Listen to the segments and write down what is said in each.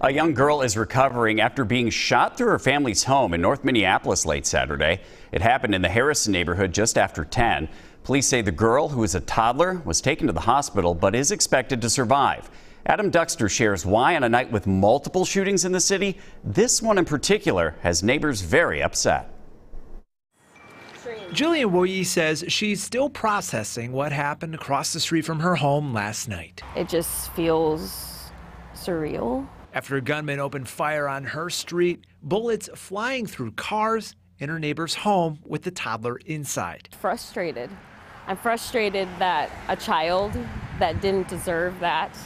A young girl is recovering after being shot through her family's home in North Minneapolis late Saturday. It happened in the Harrison neighborhood just after 10. Police say the girl, who is a toddler, was taken to the hospital but is expected to survive. Adam Duxter shares why on a night with multiple shootings in the city, this one in particular has neighbors very upset. Jillian Woyi says she's still processing what happened across the street from her home last night. It just feels surreal. After a gunman opened fire on her street, bullets flying through cars in her neighbor's home with the toddler inside. Frustrated. I'm frustrated that a child that didn't deserve that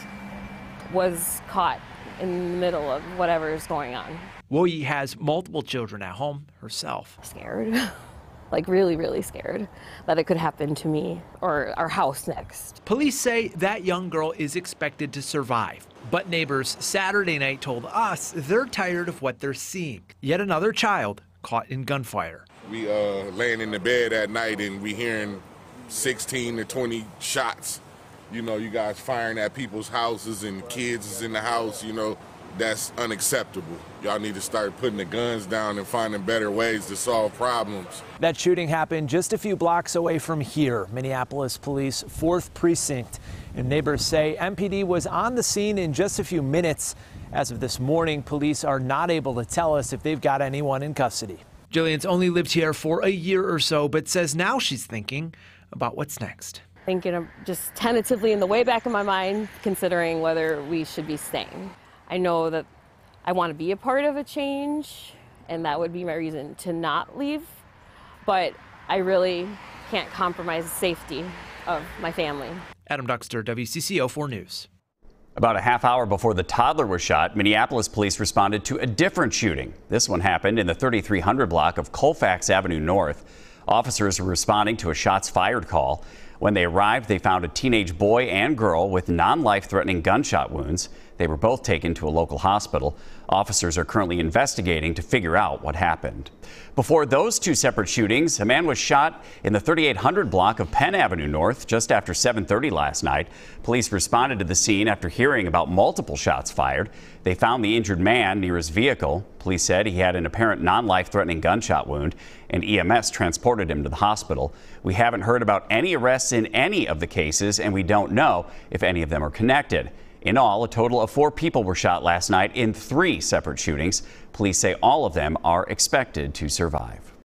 was caught in the middle of whatever is going on. Woyi has multiple children at home herself. Scared. like really, really scared that it could happen to me or our house next. Police say that young girl is expected to survive. But neighbors Saturday night told us they're tired of what they're seeing. Yet another child caught in gunfire. We uh, laying in the bed at night and we hearing 16 to 20 shots. You know, you guys firing at people's houses and kids is in the house, you know that's unacceptable. Y'all need to start putting the guns down and finding better ways to solve problems. That shooting happened just a few blocks away from here, Minneapolis Police 4th Precinct. And neighbors say MPD was on the scene in just a few minutes. As of this morning, police are not able to tell us if they've got anyone in custody. Jillian's only lived here for a year or so, but says now she's thinking about what's next. Thinking of just tentatively in the way back of my mind, considering whether we should be staying. I know that I want to be a part of a change, and that would be my reason to not leave. But I really can't compromise the safety of my family. Adam Duxter, WCCO 4 News. About a half hour before the toddler was shot, Minneapolis police responded to a different shooting. This one happened in the 3300 block of Colfax Avenue North. Officers were responding to a shots fired call. When they arrived, they found a teenage boy and girl with non life threatening gunshot wounds. They were both taken to a local hospital. Officers are currently investigating to figure out what happened. Before those two separate shootings, a man was shot in the 3800 block of Penn Avenue North just after 7:30 last night. Police responded to the scene after hearing about multiple shots fired. They found the injured man near his vehicle. Police said he had an apparent non-life-threatening gunshot wound, and EMS transported him to the hospital. We haven't heard about any arrests in any of the cases, and we don't know if any of them are connected. In all, a total of four people were shot last night in three separate shootings. Police say all of them are expected to survive.